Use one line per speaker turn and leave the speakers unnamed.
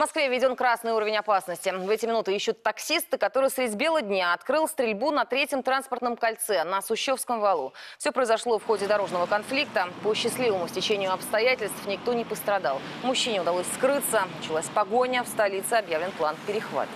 Москве введен красный уровень опасности. В эти минуты ищут таксиста, который средь бела дня открыл стрельбу на третьем транспортном кольце на Сущевском валу. Все произошло в ходе дорожного конфликта. По счастливому стечению обстоятельств никто не пострадал. Мужчине удалось скрыться. Началась погоня. В столице объявлен план перехвата.